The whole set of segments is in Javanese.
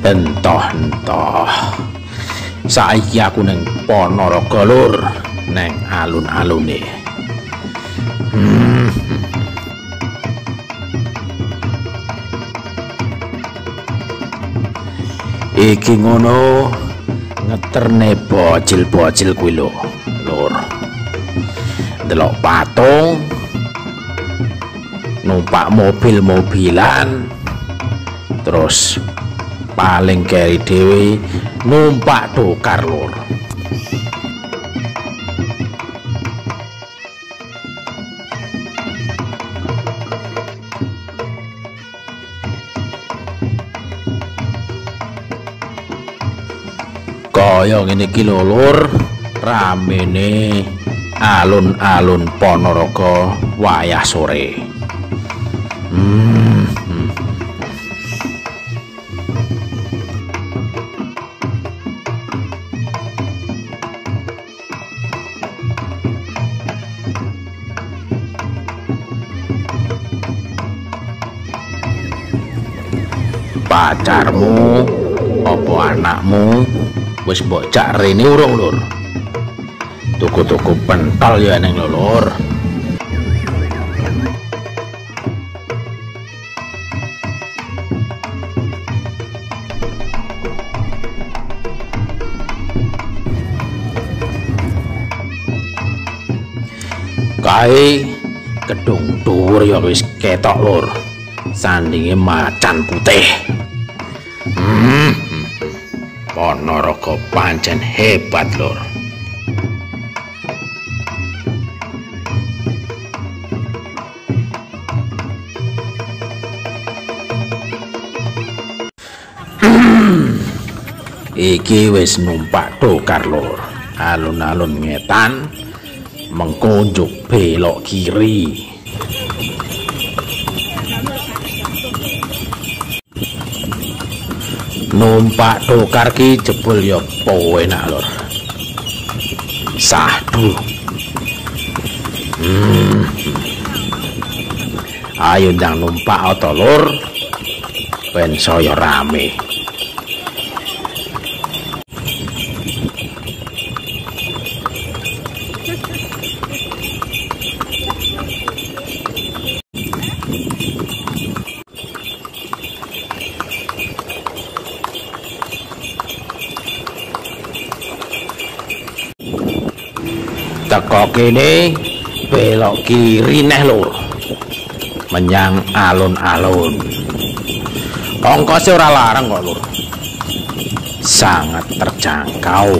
Entoh-entoh. Saiki aku ning Ponorogo Lur, ning alun-alune. Hmm. Iki ngono ngeterne bocil-bocil kuwi lho, Lur. Delok patung numpak mobil-mobilan terus paling keri dewi numpak dokar lur kaya ngene iki lho lur. Ramene alun-alun Ponorogo wayah sore. Hmm. Pacarmu? Apa anakmu? Wis mbok jak rene urung lur. Tuku-tuku pentol ya neng lur. Kae gedung dhuwur ya wis ketok lur sandinge macan putih. Hmm. Ponorogo pancen hebat lur. Iki wis numpak dokar lur. Alun-alun ngetan mengkunjuk belok kiri numpak dokar ki jebul ya enak lur sahdu hmm. ayo ndang numpak oto lur. Ben saya rame teko kene belok kiri neh lur. Menyang alun-alun. Ongkosnya ora larang kok lur. Sangat terjangkau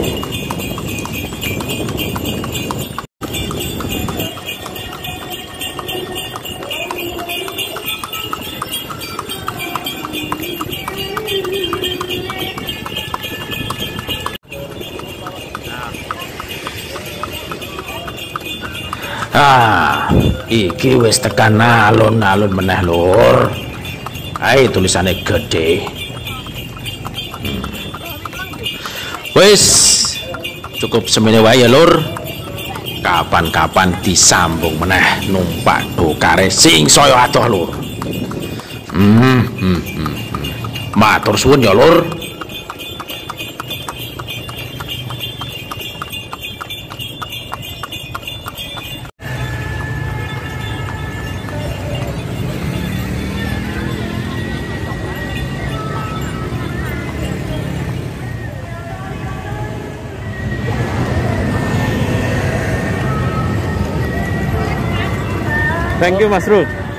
Ah, iki wis tekan alun-alun meneh lur. Ae tulisane gede. Hmm. Wis cukup semene wae ya lur. Kapan-kapan disambung meneh numpak dokare sing saya adoh lur. Hmm, hmm, hmm, hmm. Matur suwun ya lur. Thank you, Masroor.